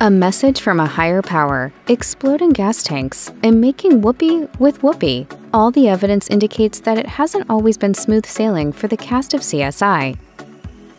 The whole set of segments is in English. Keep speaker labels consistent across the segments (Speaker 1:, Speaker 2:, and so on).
Speaker 1: A message from a higher power, exploding gas tanks, and making whoopee with Whoopi. All the evidence indicates that it hasn't always been smooth sailing for the cast of CSI.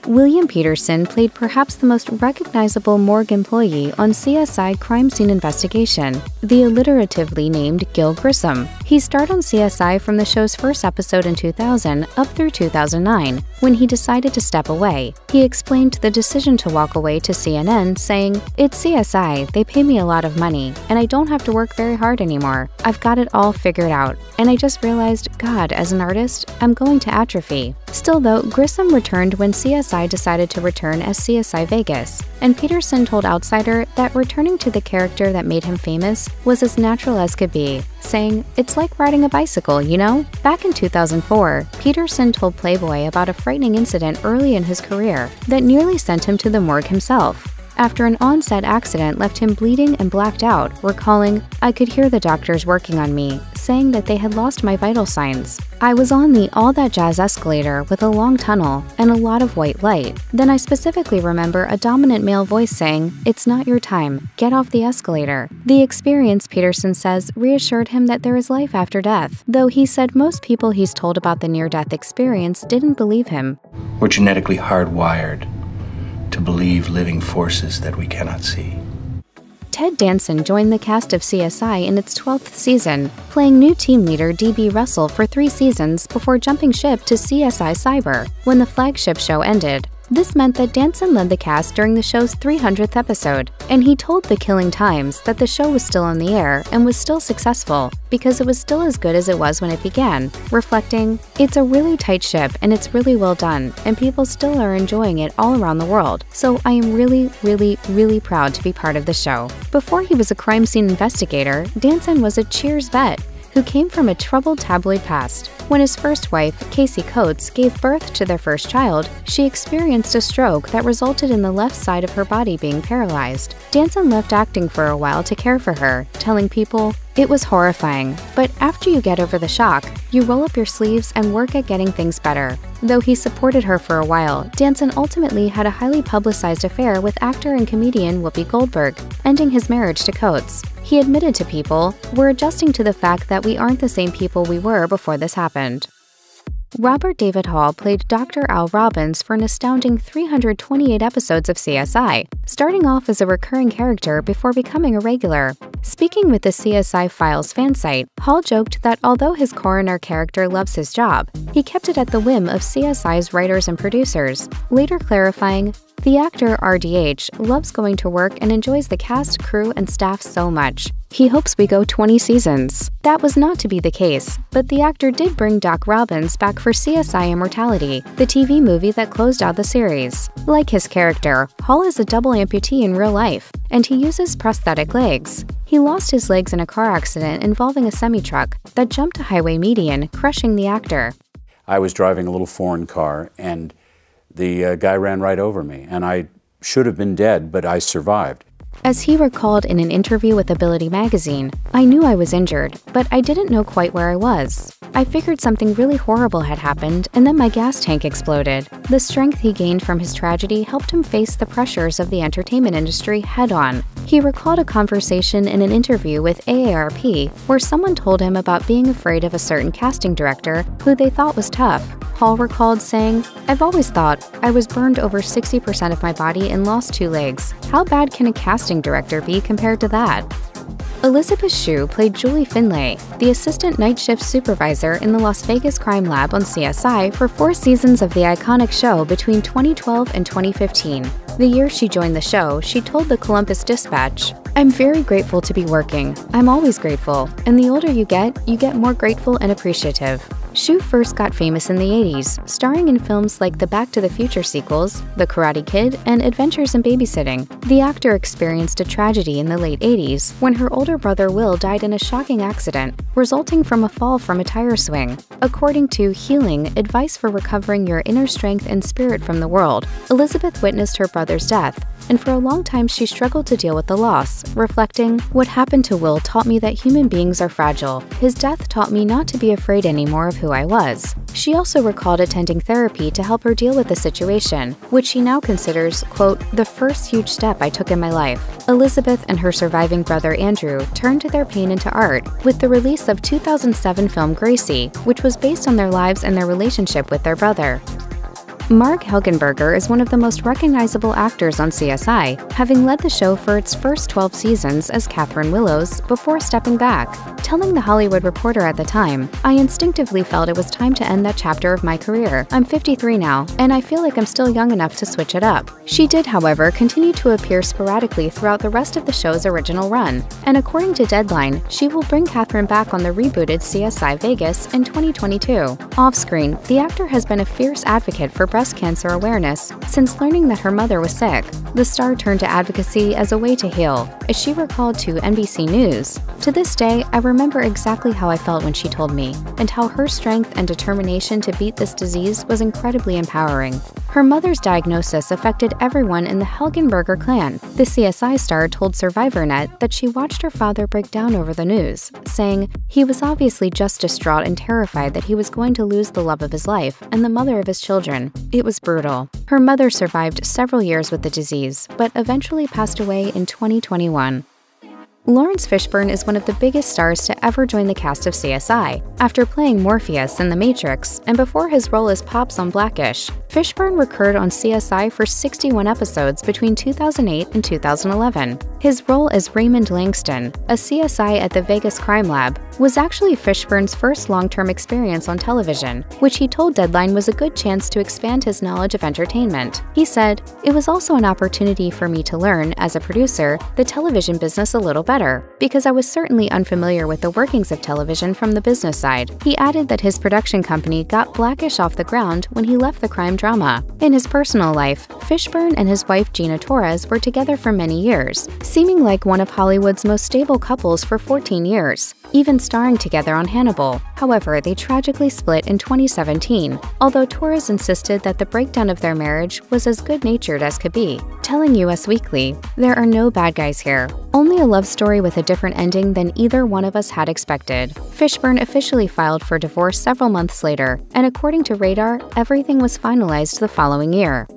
Speaker 1: William Petersen played perhaps the most recognizable morgue employee on CSI Crime Scene Investigation, the alliteratively named Gil Grissom. He starred on CSI from the show's first episode in 2000 up through 2009, when he decided to step away. He explained the decision to walk away to CNN, saying, It's CSI, they pay me a lot of money, and I don't have to work very hard anymore. I've got it all figured out, and I just realized, God, as an artist, I'm going to atrophy. Still, though, Grissom returned when CSI decided to return as CSI Vegas, and Petersen told Outsider that returning to the character that made him famous was as natural as could be, saying, It's like riding a bicycle, you know? Back in 2004, Petersen told Playboy about a frightening incident early in his career that nearly sent him to the morgue himself. After an on-set accident left him bleeding and blacked out, recalling, I could hear the doctors working on me, saying that they had lost my vital signs. I was on the All That Jazz escalator with a long tunnel and a lot of white light. Then I specifically remember a dominant male voice saying, It's not your time, get off the escalator. The experience, Petersen says, reassured him that there is life after death, though he said most people he's told about the near death experience didn't believe him.
Speaker 2: We're genetically hardwired to believe living forces that we cannot see.
Speaker 1: Ted Danson joined the cast of CSI in its 12th season, playing new team leader D.B. Russell for three seasons before jumping ship to CSI Cyber when the flagship show ended. This meant that Danson led the cast during the show's 300th episode, and he told The Killing Times that the show was still on the air and was still successful because it was still as good as it was when it began, reflecting, It's a really tight ship and it's really well done, and people still are enjoying it all around the world, so I am really, really, really proud to be part of the show. Before he was a crime scene investigator, Danson was a Cheers vet who came from a troubled tabloid past. When his first wife, Casey Coates, gave birth to their first child, she experienced a stroke that resulted in the left side of her body being paralyzed. Danson left acting for a while to care for her, telling people, it was horrifying, but after you get over the shock, you roll up your sleeves and work at getting things better. Though he supported her for a while, Danson ultimately had a highly publicized affair with actor and comedian Whoopi Goldberg, ending his marriage to Coates. He admitted to people, We're adjusting to the fact that we aren't the same people we were before this happened. Robert David Hall played Dr. Al Robbins for an astounding 328 episodes of CSI, starting off as a recurring character before becoming a regular. Speaking with the CSI Files fan site, Hall joked that although his coroner character loves his job, he kept it at the whim of CSI's writers and producers, later clarifying, the actor RDH loves going to work and enjoys the cast, crew, and staff so much. He hopes we go 20 seasons. That was not to be the case, but the actor did bring Doc Robbins back for CSI Immortality, the TV movie that closed out the series. Like his character, Hall is a double amputee in real life, and he uses prosthetic legs. He lost his legs in a car accident involving a semi truck that jumped a highway median, crushing the actor.
Speaker 3: I was driving a little foreign car, and the uh, guy ran right over me, and I should have been dead, but I survived.
Speaker 1: As he recalled in an interview with Ability magazine, I knew I was injured, but I didn't know quite where I was. I figured something really horrible had happened, and then my gas tank exploded. The strength he gained from his tragedy helped him face the pressures of the entertainment industry head on. He recalled a conversation in an interview with AARP where someone told him about being afraid of a certain casting director who they thought was tough. Hall recalled saying, I've always thought I was burned over 60% of my body and lost two legs. How bad can a casting director be compared to that? Elisabeth Shue played Julie Finlay, the assistant night shift supervisor in the Las Vegas Crime Lab on CSI for four seasons of the iconic show between 2012 and 2015. The year she joined the show, she told the Columbus Dispatch, I'm very grateful to be working. I'm always grateful, and the older you get, you get more grateful and appreciative. Shue first got famous in the 80s, starring in films like the Back to the Future sequels, The Karate Kid, and Adventures in Babysitting. The actor experienced a tragedy in the late 80s when her older brother Will died in a shocking accident, resulting from a fall from a tire swing. According to Healing Advice for Recovering Your Inner Strength and Spirit from the World, Elisabeth witnessed her brother's death, and for a long time she struggled to deal with the loss, reflecting, What happened to Will taught me that human beings are fragile. His death taught me not to be afraid anymore of who I was. She also recalled attending therapy to help her deal with the situation, which she now considers, quote, the first huge step I took in my life. Elisabeth and her surviving brother Andrew turned their pain into art with the release of 2007 film Gracie, which was based on their lives and their relationship with their brother. Marg Helgenberger is one of the most recognizable actors on CSI, having led the show for its first 12 seasons as Catherine Willows before stepping back. Telling The Hollywood Reporter at the time, I instinctively felt it was time to end that chapter of my career. I'm 53 now, and I feel like I'm still young enough to switch it up. She did, however, continue to appear sporadically throughout the rest of the show's original run, and according to Deadline, she will bring Catherine back on the rebooted CSI Vegas in 2022. Off screen, the actor has been a fierce advocate for breast cancer awareness since learning that her mother was sick. The star turned to advocacy as a way to heal, as she recalled to NBC News. To this day, I remember exactly how I felt when she told me, and how her strength and determination to beat this disease was incredibly empowering. Her mother's diagnosis affected everyone in the Helgenberger clan. The CSI star told SurvivorNet that she watched her father break down over the news, saying, He was obviously just distraught and terrified that he was going to lose the love of his life and the mother of his children. It was brutal. Her mother survived several years with the disease, but eventually passed away in 2021. Laurence Fishburne is one of the biggest stars to ever join the cast of CSI. After playing Morpheus in The Matrix and before his role as Pops on Blackish, Fishburne recurred on CSI for 61 episodes between 2008 and 2011. His role as Raymond Langston, a CSI at the Vegas Crime Lab, was actually Fishburne's first long term experience on television, which he told Deadline was a good chance to expand his knowledge of entertainment. He said, It was also an opportunity for me to learn, as a producer, the television business a little better better, because I was certainly unfamiliar with the workings of television from the business side. He added that his production company got Blackish off the ground when he left the crime drama. In his personal life, Fishburne and his wife Gina Torres were together for many years, seeming like one of Hollywood's most stable couples for 14 years, even starring together on Hannibal. However, they tragically split in 2017, although Torres insisted that the breakdown of their marriage was as good natured as could be. Telling Us Weekly, There are no bad guys here, only a love story with a different ending than either one of us had expected. Fishburne officially filed for divorce several months later, and according to Radar, everything was finalized the following year.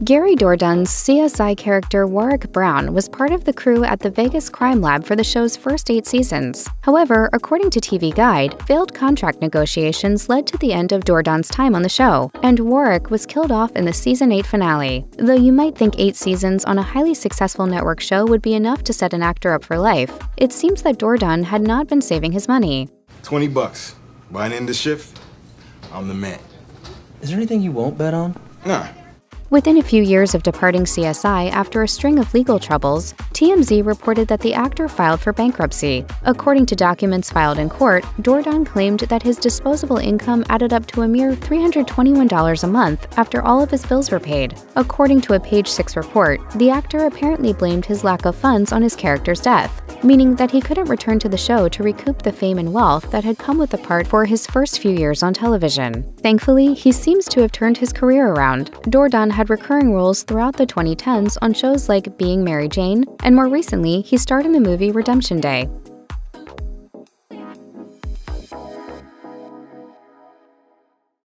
Speaker 1: Gary Dourdan's CSI character Warrick Brown was part of the crew at the Vegas Crime Lab for the show's first eight seasons. However, according to TV Guide, failed contract negotiations led to the end of Dourdan's time on the show, and Warrick was killed off in the season 8 finale. Though you might think eight seasons on a highly successful network show would be enough to set an actor up for life, it seems that Dourdan had not been saving his money.
Speaker 4: 20 bucks. By an end of shift, I'm the man.
Speaker 5: Is there anything you won't bet on?
Speaker 4: Nah.
Speaker 1: Within a few years of departing CSI after a string of legal troubles, TMZ reported that the actor filed for bankruptcy. According to documents filed in court, Dourdan claimed that his disposable income added up to a mere $321 a month after all of his bills were paid. According to a Page Six report, the actor apparently blamed his lack of funds on his character's death, meaning that he couldn't return to the show to recoup the fame and wealth that had come with the part for his first few years on television. Thankfully, he seems to have turned his career around. Dourdan had had recurring roles throughout the 2010s on shows like Being Mary Jane, and more recently, he starred in the movie Redemption Day.